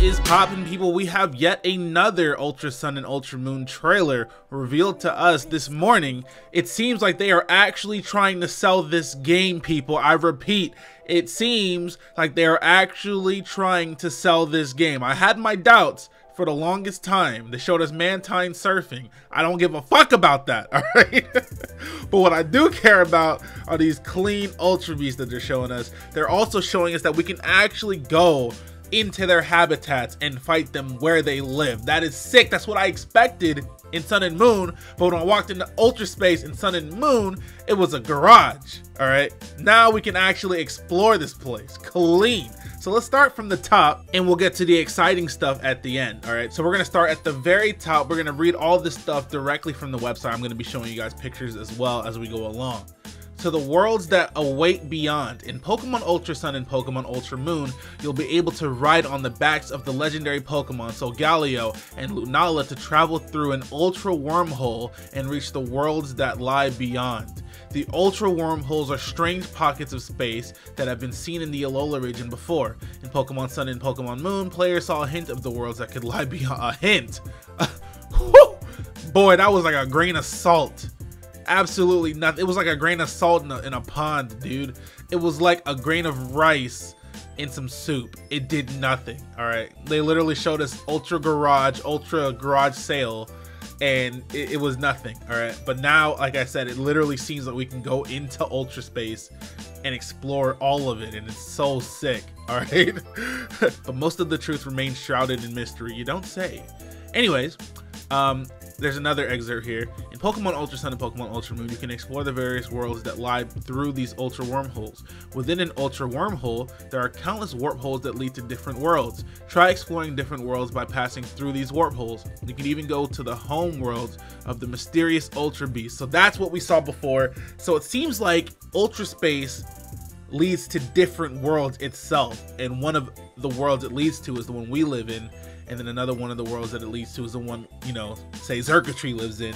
Is poppin' people? We have yet another Ultra Sun and Ultra Moon trailer revealed to us this morning. It seems like they are actually trying to sell this game, people. I repeat, it seems like they are actually trying to sell this game. I had my doubts for the longest time. They showed us Mantine surfing. I don't give a fuck about that, alright? but what I do care about are these clean Ultra Beasts that they're showing us. They're also showing us that we can actually go into their habitats and fight them where they live. That is sick. That's what I expected in Sun and Moon. But when I walked into Ultra Space in Sun and Moon, it was a garage. All right. Now we can actually explore this place clean. So let's start from the top and we'll get to the exciting stuff at the end. All right. So we're going to start at the very top. We're going to read all this stuff directly from the website. I'm going to be showing you guys pictures as well as we go along to the worlds that await beyond. In Pokemon Ultra Sun and Pokemon Ultra Moon, you'll be able to ride on the backs of the legendary Pokemon Solgaleo and Lunala to travel through an Ultra Wormhole and reach the worlds that lie beyond. The Ultra Wormholes are strange pockets of space that have been seen in the Alola region before. In Pokemon Sun and Pokemon Moon, players saw a hint of the worlds that could lie beyond. A hint! Boy, that was like a grain of salt absolutely nothing. It was like a grain of salt in a, in a pond, dude. It was like a grain of rice in some soup. It did nothing. All right. They literally showed us Ultra Garage, Ultra Garage Sale, and it, it, was nothing. All right. But now, like I said, it literally seems like we can go into Ultra Space and explore all of it, and it's so sick. All right. but most of the truth remains shrouded in mystery. You don't say. Anyways, um, there's another excerpt here. In Pokemon Ultra Sun and Pokemon Ultra Moon, you can explore the various worlds that lie through these Ultra Wormholes. Within an Ultra Wormhole, there are countless warp holes that lead to different worlds. Try exploring different worlds by passing through these warp holes. You can even go to the home worlds of the mysterious Ultra Beast. So that's what we saw before. So it seems like Ultra Space leads to different worlds itself, and one of the worlds it leads to is the one we live in and then another one of the worlds that it leads to is the one you know, say Xurkitree lives in,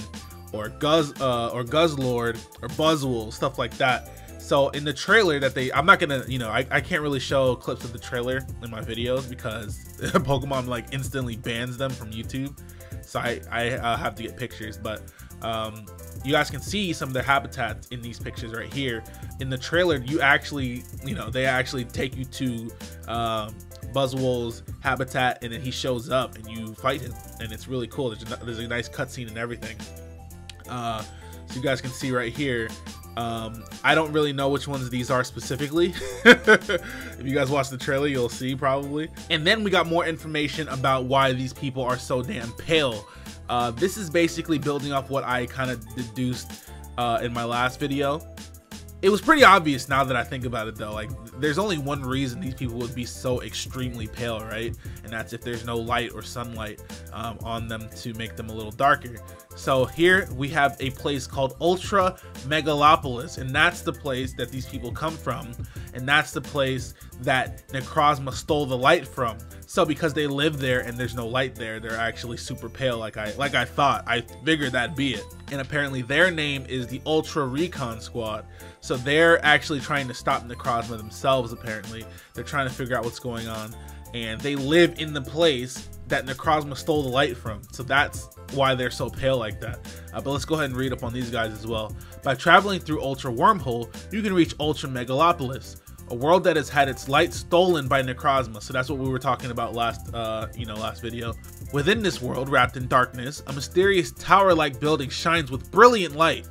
or Guz uh, or Guzzlord or Buzzwole, stuff like that. So in the trailer that they, I'm not gonna, you know, I, I can't really show clips of the trailer in my videos because Pokemon like instantly bans them from YouTube. So I, I uh, have to get pictures, but um, you guys can see some of the habitats in these pictures right here. In the trailer, you actually, you know, they actually take you to um, Buzzwole's habitat, and then he shows up and you fight him, and it's really cool. There's a, there's a nice cutscene and everything. Uh, so you guys can see right here. Um, I don't really know which ones these are specifically. if you guys watch the trailer, you'll see probably. And then we got more information about why these people are so damn pale. Uh, this is basically building off what I kind of deduced uh, in my last video. It was pretty obvious now that I think about it though. Like there's only one reason these people would be so extremely pale, right? And that's if there's no light or sunlight um, on them to make them a little darker. So here we have a place called Ultra Megalopolis, and that's the place that these people come from, and that's the place that Necrozma stole the light from. So because they live there and there's no light there, they're actually super pale like I like I thought. I figured that'd be it. And apparently their name is the Ultra Recon Squad. So they're actually trying to stop Necrozma themselves apparently. They're trying to figure out what's going on and they live in the place that Necrozma stole the light from. So that's why they're so pale like that. Uh, but let's go ahead and read up on these guys as well. By traveling through Ultra Wormhole, you can reach Ultra Megalopolis a world that has had its light stolen by Necrozma. So that's what we were talking about last, uh, you know, last video. Within this world, wrapped in darkness, a mysterious tower-like building shines with brilliant light.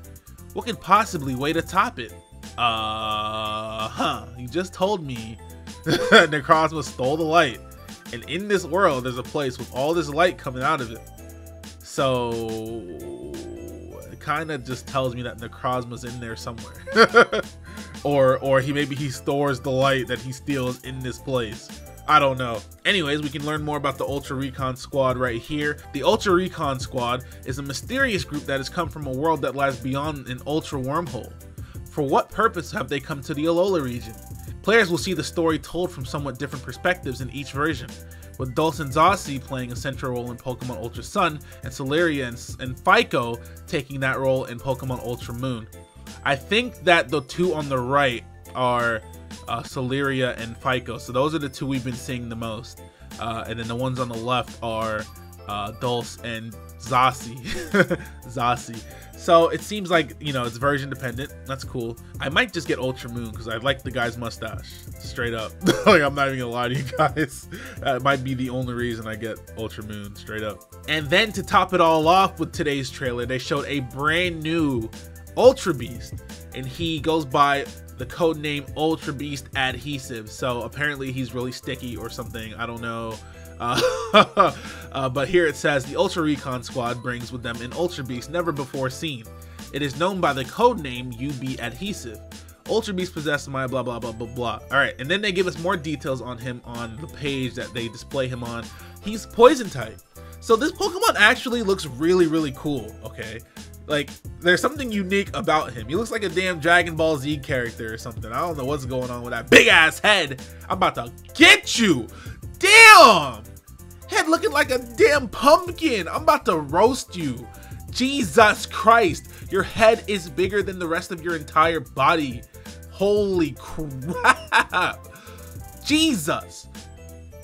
What could possibly wait atop it? Uh, huh. You just told me Necrozma stole the light. And in this world, there's a place with all this light coming out of it. So, it kind of just tells me that Necrozma's in there somewhere. or or he maybe he stores the light that he steals in this place. I don't know. Anyways, we can learn more about the Ultra Recon Squad right here. The Ultra Recon Squad is a mysterious group that has come from a world that lies beyond an Ultra Wormhole. For what purpose have they come to the Alola region? Players will see the story told from somewhat different perspectives in each version, with Dulcin Zossie playing a central role in Pokemon Ultra Sun, and Soliera and, and Phyco taking that role in Pokemon Ultra Moon. I think that the two on the right are uh, Soliera and Phyco. So those are the two we've been seeing the most. Uh, and then the ones on the left are uh, Dulse and Zossie. Zossie. So it seems like, you know, it's version dependent. That's cool. I might just get Ultra Moon because I like the guy's mustache. Straight up. like, I'm not even gonna lie to you guys. That might be the only reason I get Ultra Moon, straight up. And then to top it all off with today's trailer, they showed a brand new Ultra Beast. And he goes by the code name Ultra Beast Adhesive. So apparently he's really sticky or something. I don't know. Uh, uh, but here it says the Ultra Recon Squad brings with them an Ultra Beast never before seen. It is known by the code name UB Adhesive. Ultra Beast possesses my blah blah blah blah blah. All right, and then they give us more details on him on the page that they display him on. He's poison type. So this Pokemon actually looks really really cool. Okay, like there's something unique about him. He looks like a damn Dragon Ball Z character or something. I don't know what's going on with that big ass head. I'm about to get you. Damn! Head looking like a damn pumpkin. I'm about to roast you. Jesus Christ. Your head is bigger than the rest of your entire body. Holy crap. Jesus.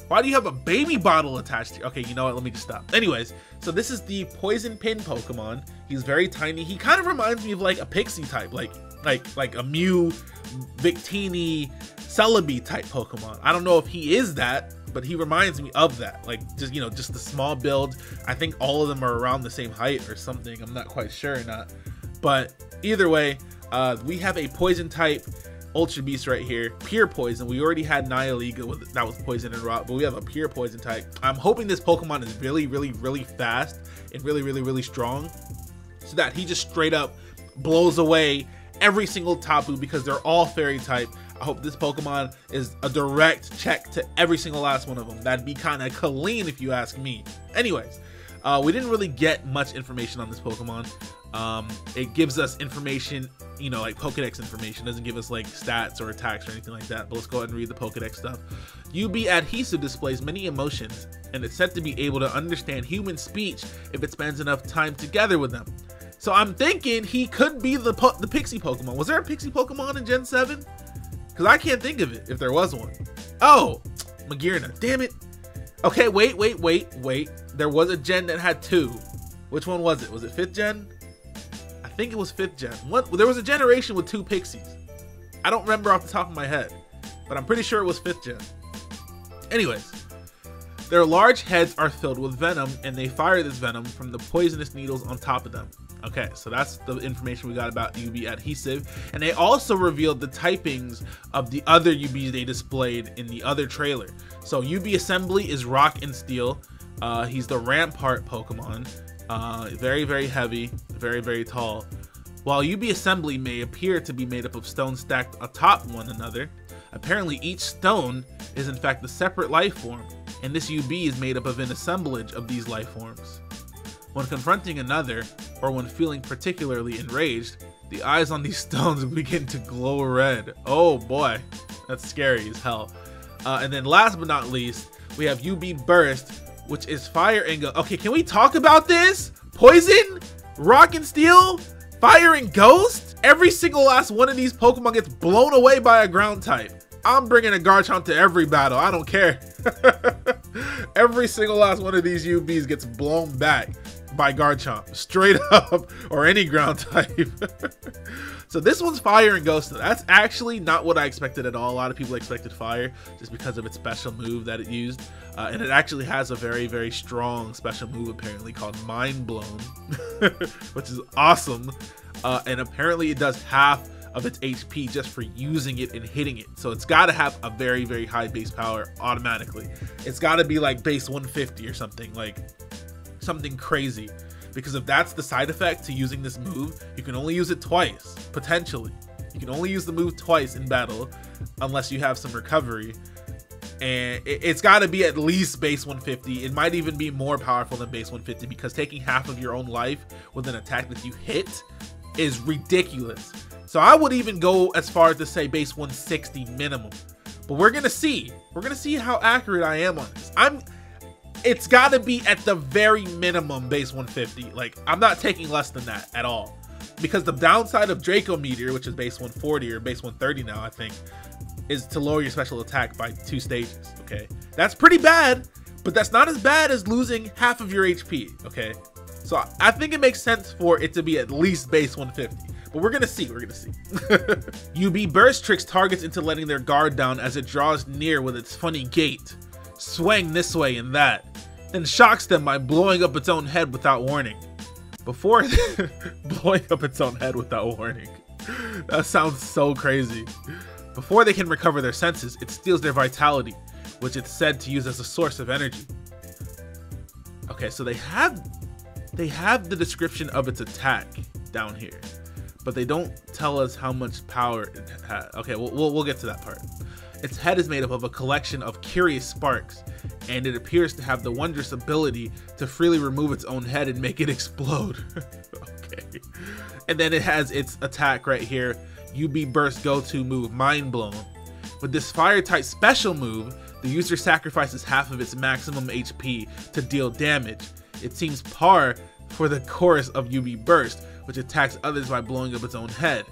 Why do you have a baby bottle attached to you? Okay, you know what? Let me just stop. Anyways, so this is the Poison Pin Pokemon. He's very tiny. He kind of reminds me of like a Pixie type, like like like a Mew, Victini, Celebi type Pokemon. I don't know if he is that, but he reminds me of that. Like just you know, just the small build. I think all of them are around the same height or something. I'm not quite sure or not. But either way, uh, we have a poison type Ultra Beast right here, pure poison. We already had Nihilego with that was poison and rock, but we have a pure poison type. I'm hoping this Pokemon is really, really, really fast and really, really, really strong, so that he just straight up blows away every single Tapu because they're all fairy type. I hope this Pokemon is a direct check to every single last one of them. That'd be kind of clean if you ask me. Anyways, uh, we didn't really get much information on this Pokemon. Um, it gives us information, you know, like Pokedex information. It doesn't give us like stats or attacks or anything like that. But let's go ahead and read the Pokedex stuff. UB Adhesive displays many emotions, and it's said to be able to understand human speech if it spends enough time together with them. So I'm thinking he could be the the Pixie Pokemon. Was there a Pixie Pokemon in Gen 7? Because I can't think of it if there was one. Oh, Magearna. Damn it. Okay, wait, wait, wait, wait. There was a gen that had two. Which one was it? Was it 5th gen? Think it was 5th gen. What? There was a generation with two Pixies. I don't remember off the top of my head, but I'm pretty sure it was 5th gen. Anyways, their large heads are filled with venom and they fire this venom from the poisonous needles on top of them. Okay, so that's the information we got about UB adhesive. And they also revealed the typings of the other UBs they displayed in the other trailer. So UB assembly is rock and steel. Uh, he's the rampart Pokemon. Uh, very, very heavy, very, very tall. While UB assembly may appear to be made up of stones stacked atop one another, apparently each stone is in fact a separate life form, and this UB is made up of an assemblage of these life forms. When confronting another, or when feeling particularly enraged, the eyes on these stones begin to glow red. Oh boy, that's scary as hell. Uh, and then last but not least, we have UB Burst, which is fire and go. Okay, can we talk about this? Poison, rock and steel, fire and ghost. Every single last one of these Pokemon gets blown away by a ground type. I'm bringing a Garchomp to every battle. I don't care. every single last one of these UBs gets blown back by Garchomp, straight up, or any ground type. so this one's Fire and Ghost. That's actually not what I expected at all. A lot of people expected Fire just because of its special move that it used. Uh, and it actually has a very, very strong special move apparently called Mind Blown, which is awesome. Uh, and apparently it does half of its HP just for using it and hitting it. So it's got to have a very, very high base power automatically. It's got to be like base 150 or something. Like something crazy. Because if that's the side effect to using this move, you can only use it twice, potentially. You can only use the move twice in battle, unless you have some recovery. And it's got to be at least base 150. It might even be more powerful than base 150 because taking half of your own life with an attack that you hit is ridiculous. So I would even go as far as to say base 160 minimum. But we're gonna see. We're gonna see how accurate I am on this. I'm it's got to be at the very minimum base 150. Like, I'm not taking less than that at all. Because the downside of Draco Meteor, which is base 140 or base 130 now, I think, is to lower your special attack by two stages, okay? That's pretty bad, but that's not as bad as losing half of your HP, okay? So I think it makes sense for it to be at least base 150. But we're gonna see, we're gonna see. UB Burst tricks targets into letting their guard down as it draws near with its funny gait, swaying this way and that, then shocks them by blowing up its own head without warning. Before blowing up its own head without warning. That sounds so crazy. Before they can recover their senses, it steals their vitality, which it's said to use as a source of energy. Okay, so they have they have the description of its attack down here, but they don't tell us how much power it has. Okay, we'll, we'll, we'll get to that part. Its head is made up of a collection of curious sparks, and it appears to have the wondrous ability to freely remove its own head and make it explode. okay. And then it has its attack right here, UB Burst go-to move, Mind Blown. With this fire type special move, the user sacrifices half of its maximum HP to deal damage. It seems par for the chorus of UB Burst, which attacks others by blowing up its own head.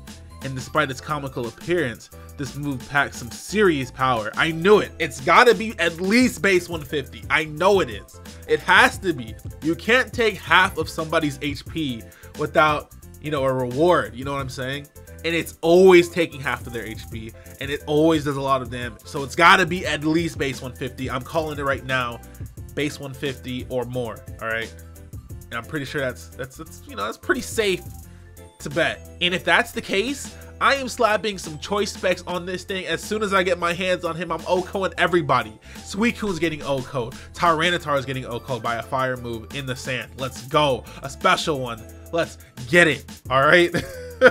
And despite its comical appearance, this move packs some serious power. I knew it. It's gotta be at least base 150. I know it is. It has to be. You can't take half of somebody's HP without, you know, a reward. You know what I'm saying? And it's always taking half of their HP, and it always does a lot of damage. So it's gotta be at least base 150. I'm calling it right now, base 150 or more. All right. And I'm pretty sure that's that's that's you know that's pretty safe to bet. And if that's the case, I am slapping some choice specs on this thing. As soon as I get my hands on him, I'm OHKOing everybody. Suicune's getting OHKO'd. Tyranitar is getting OHKO'd by a fire move in the sand. Let's go. A special one. Let's get it. All right.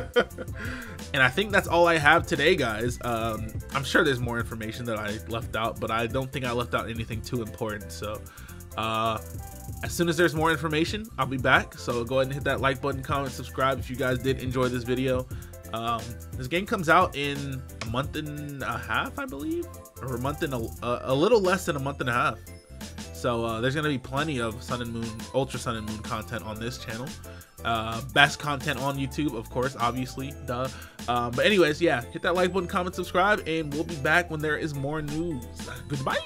and I think that's all I have today, guys. Um, I'm sure there's more information that I left out, but I don't think I left out anything too important. So, uh, as soon as there's more information, I'll be back. So go ahead and hit that like button, comment, subscribe if you guys did enjoy this video. Um, this game comes out in a month and a half, I believe, or a month and a, a little less than a month and a half. So uh, there's gonna be plenty of Sun and Moon, Ultra Sun and Moon content on this channel. Uh, best content on YouTube, of course, obviously, duh. Um, but anyways, yeah, hit that like button, comment, subscribe, and we'll be back when there is more news. Goodbye.